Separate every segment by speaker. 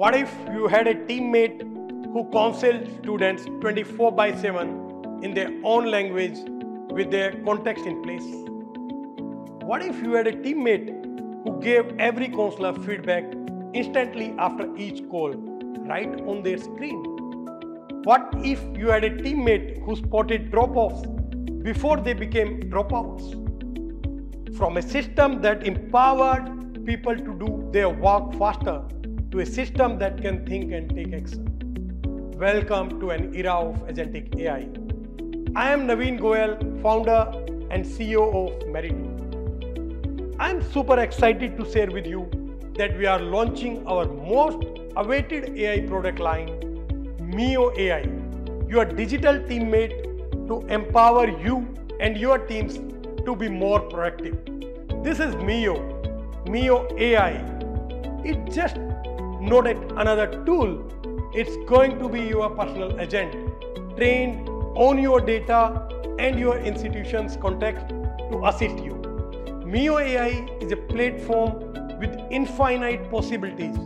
Speaker 1: What if you had a teammate who counseled students 24 by 7 in their own language with their context in place? What if you had a teammate who gave every counselor feedback instantly after each call, right on their screen? What if you had a teammate who spotted drop offs before they became dropouts? From a system that empowered people to do their work faster to a system that can think and take action. Welcome to an era of agentic AI. I am Naveen Goyal, founder and CEO of Meritto. I am super excited to share with you that we are launching our most awaited AI product line, Mio AI, your digital teammate to empower you and your teams to be more productive. This is Mio, Mio AI. It's just not another tool. It's going to be your personal agent, trained on your data and your institution's context to assist you. Mio AI is a platform with infinite possibilities,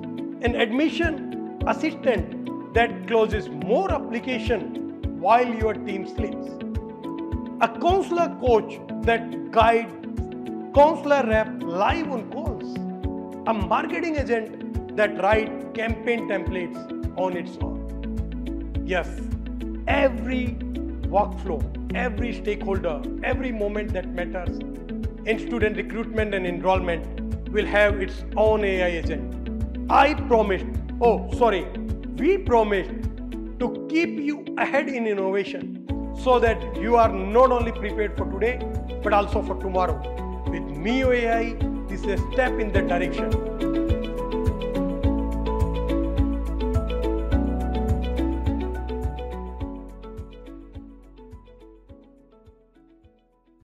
Speaker 1: an admission assistant that closes more application while your team sleeps. A counselor coach that guides counselor rep live on calls. A marketing agent that write campaign templates on its own. Yes, every workflow, every stakeholder, every moment that matters in student recruitment and enrollment will have its own AI agent. I promised, oh, sorry, we promised to keep you ahead in innovation so that you are not only prepared for today but also for tomorrow. With Mio AI, this is a step in that direction.